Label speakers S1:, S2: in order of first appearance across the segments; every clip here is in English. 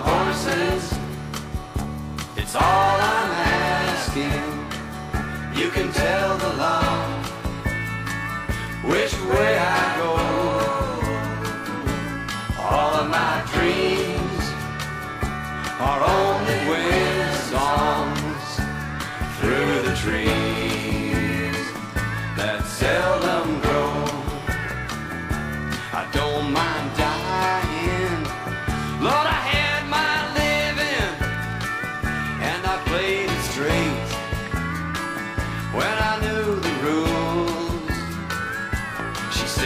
S1: horses. It's all I'm asking. You can tell the law which way I go. All of my dreams are only wind songs through the trees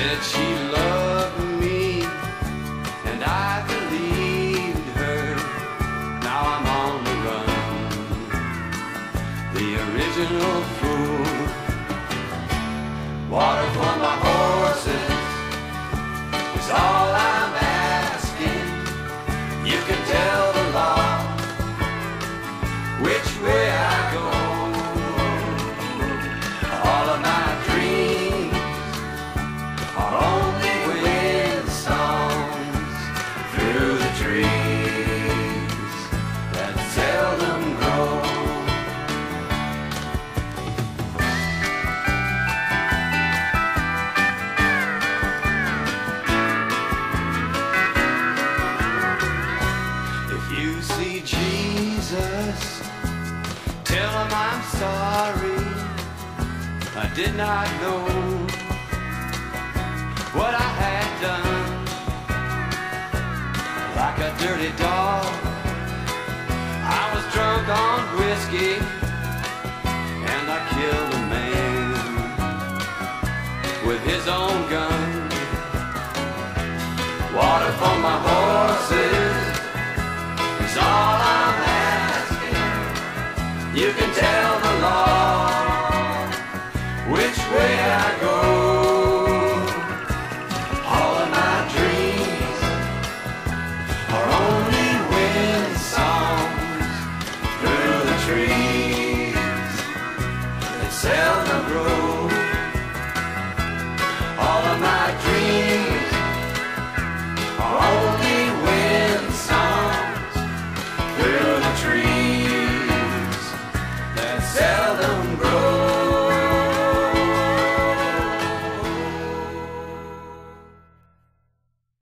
S1: said she loved me and I believed her. Now I'm on the run, the original fool. Water for my horses is all I did not know what I had done. Like a dirty dog, I was drunk on whiskey and I killed a man with his own gun. Water for my horses is all I'm asking. You can tell grow.